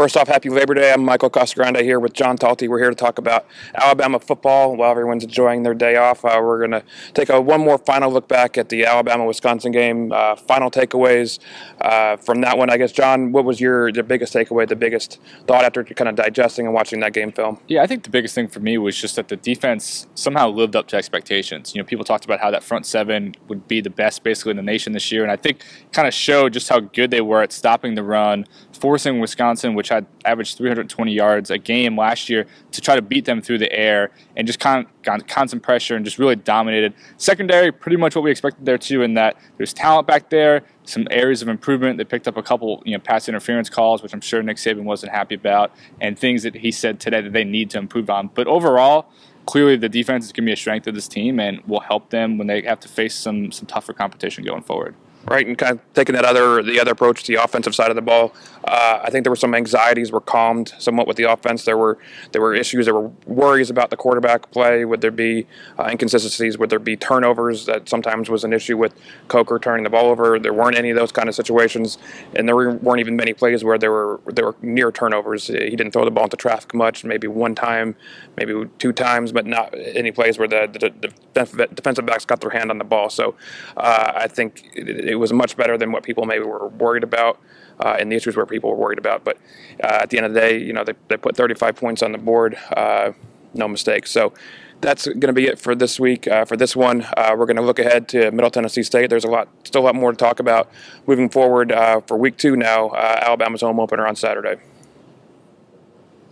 First off, happy Labor Day. I'm Michael Casagrande here with John Talty. We're here to talk about Alabama football while everyone's enjoying their day off. Uh, we're going to take a one more final look back at the Alabama Wisconsin game. Uh, final takeaways uh, from that one. I guess, John, what was your the biggest takeaway, the biggest thought after kind of digesting and watching that game film? Yeah, I think the biggest thing for me was just that the defense somehow lived up to expectations. You know, people talked about how that front seven would be the best basically in the nation this year, and I think kind of showed just how good they were at stopping the run, forcing Wisconsin which had averaged 320 yards a game last year, to try to beat them through the air and just got constant pressure and just really dominated. Secondary, pretty much what we expected there too, in that there's talent back there, some areas of improvement. They picked up a couple, you know, pass interference calls, which I'm sure Nick Saban wasn't happy about, and things that he said today that they need to improve on. But overall, clearly the defense is going to be a strength of this team and will help them when they have to face some some tougher competition going forward right? And kind of taking that other the other approach to the offensive side of the ball. Uh, I think there were some anxieties were calmed somewhat with the offense. There were there were issues, there were worries about the quarterback play. Would there be uh, inconsistencies? Would there be turnovers? That sometimes was an issue with Coker turning the ball over. There weren't any of those kind of situations, and there weren't even many plays where there were there were near turnovers. He didn't throw the ball into traffic much. Maybe one time, maybe two times, but not any plays where the, the, the defensive backs got their hand on the ball. So uh, I think. It, was much better than what people maybe were worried about, uh, and the issues where people were worried about. But uh, at the end of the day, you know, they, they put 35 points on the board, uh, no mistake. So that's going to be it for this week. Uh, for this one, uh, we're going to look ahead to Middle Tennessee State. There's a lot, still a lot more to talk about moving forward uh, for week two now. Alabama's home opener on Saturday.